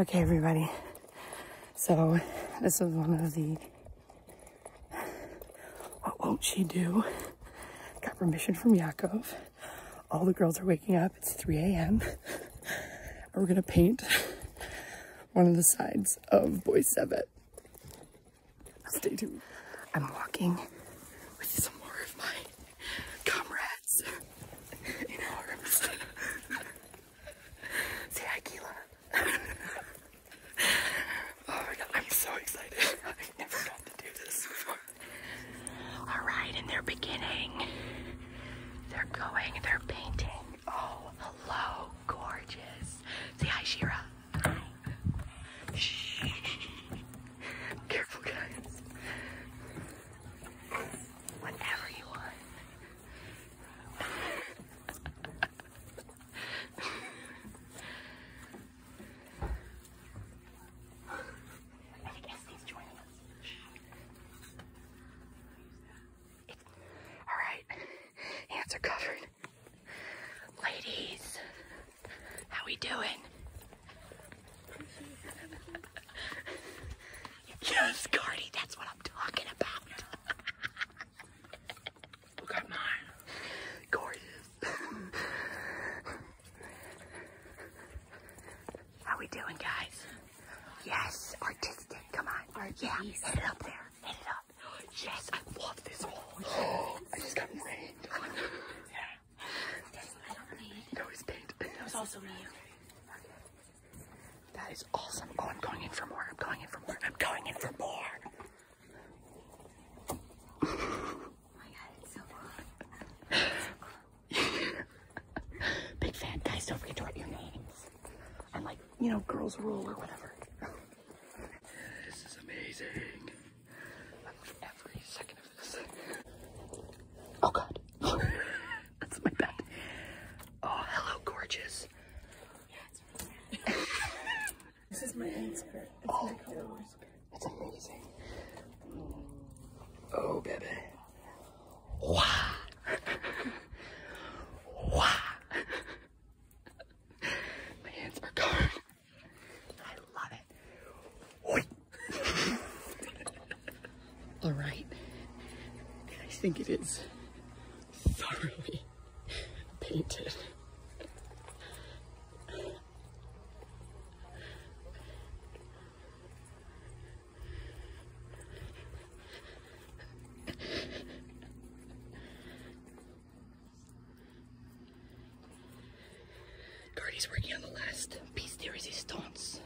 Okay, everybody. So, this is one of the What Won't She Do? Got permission from Yakov. All the girls are waking up. It's 3 a.m. We're gonna paint one of the sides of Boys Tzevet. Stay tuned. I'm walking with more of my comrades in arms. Say hi, Keela. oh my god, I'm so excited. I've never got to do this before. All right, and they're beginning. They're going, they're painting. Oh, hello, gorgeous. Say hi, Shira. Hi. Shh. Careful, guys. Whatever you want. I think Estee's joining us. It's, all right, hands are covered. Ladies, how we doing? yes, Cardi, that's what I'm talking about. Look at mine. Gorgeous. How we doing, guys? Yes, artistic. Come on. Art yeah, hit it up there. Hit it up. Yes, I love this hole. I just got rained on. yeah. That was paint. That was also me. That is awesome. Oh, I'm going in for more. I'm going in for more. I'm going in for more. Big fan. Guys, don't forget to write your names. And like, you know, girls rule or whatever. This is amazing. I love every second of this. Oh god. That's my bad. Oh, hello, gorgeous. My answer. It's Oh. my color whisper. That's amazing. Oh, baby. Wow. wow. My hands are covered. I love it. All right. I think it is thoroughly painted. Cardi's working on the last piece de resistance.